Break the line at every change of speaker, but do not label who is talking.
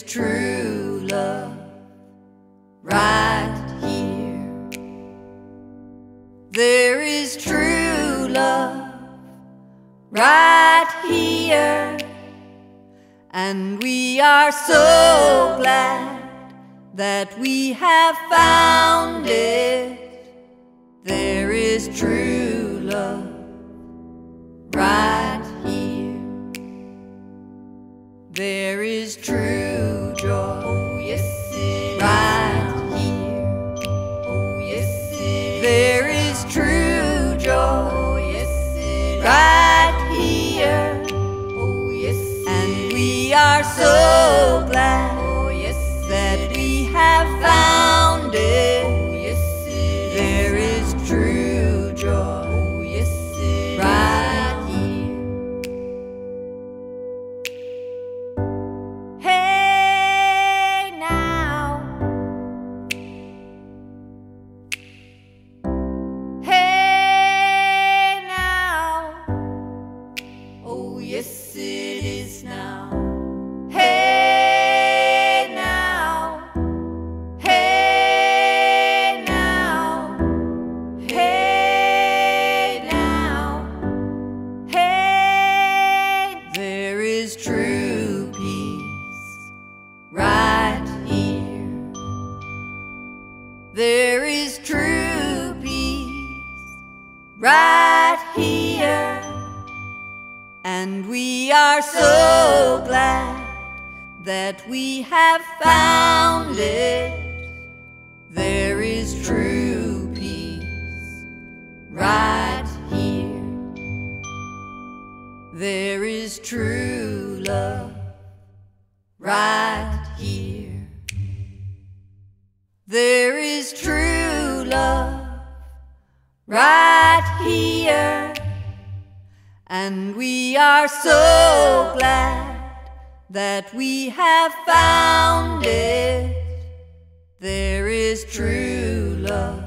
true love right here. There is true love right here. And we are so glad that we have found it. There is true love are so glad
Oh, yes,
that we have found it.
Oh, yes, it.
There is true joy
Oh, yes,
right here. Hey now. Hey now.
Oh, yes, it is now.
True peace right here. There is true peace right here. And we are so glad that we have found it. There is true love right here. There is true love right here. And we are so glad that we have found it. There is true love